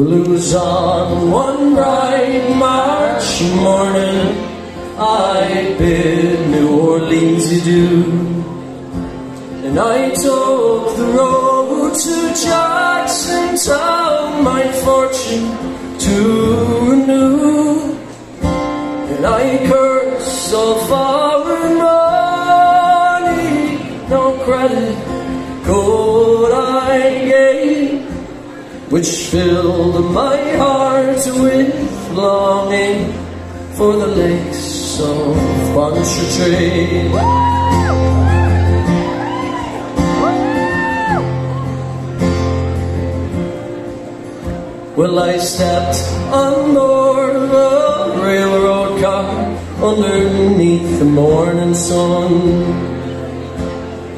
Was on one bright March morning I bid New Orleans adieu And I took the road to Jacksontown My fortune to which filled my heart with longing for the lakes of Pontchartrain. Well, I stepped on board a railroad car underneath the morning sun,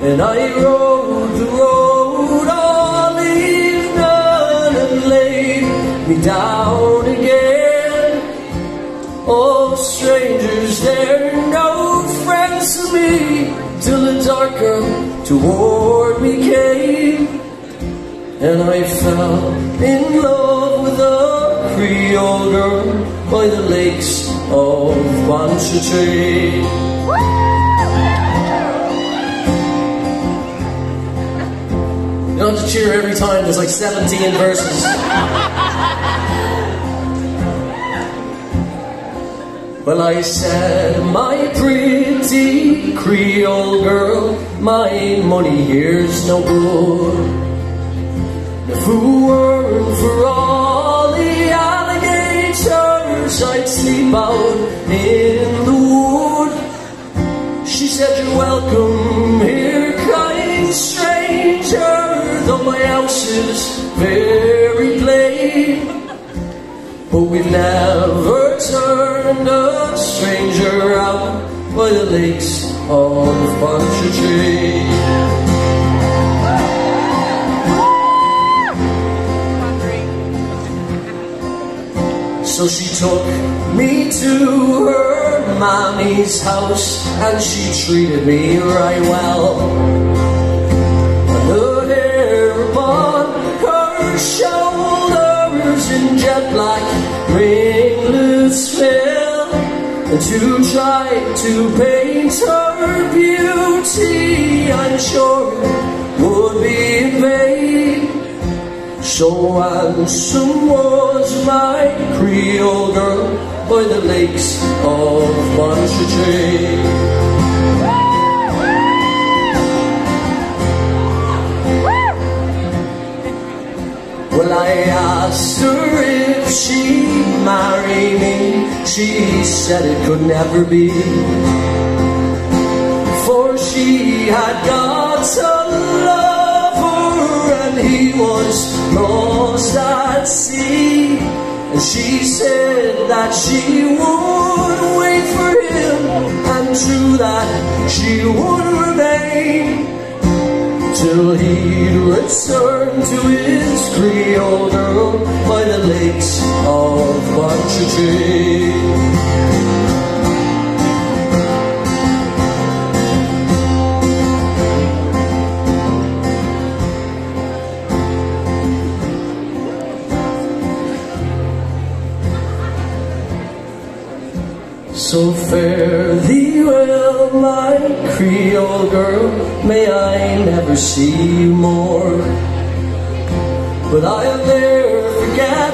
and I rode the road down again. Oh, strangers, they're no friends to me till the darker toward me came. And I fell in love with a Creole girl by the lakes of Pontchartrain. Don't have to cheer every time, there's like 17 verses. Well, I said, my pretty Creole girl, my money here's no good. If weren't though my house is very plain. But we've never turned a stranger out by the lakes of Pontchartrain. So she took me to her mommy's house and she treated me right well. In jet black ringlets fell. To try to paint her beauty, I'm sure it would be in vain. So handsome was my Creole girl by the lakes of Pontchartrain. I asked her if she'd marry me. She said it could never be. For she had got a lover and he was lost at sea. And she said that she would wait for him, and true that she would remain till he'd return to his Creole girl by the lakes of Pontchartrain. So fare thee well, my Creole girl, may I never see you more. But I'll never forget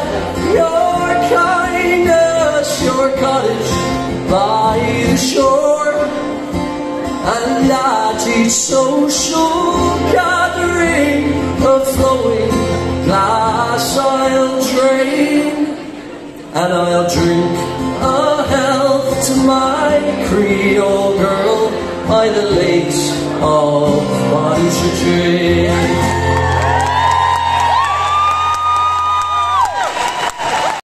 your kindness, your cottage by the shore, and that each social gathering a flowing glass I'll drain, and I'll drink to my Creole girl by the lakes of Pontchartrain.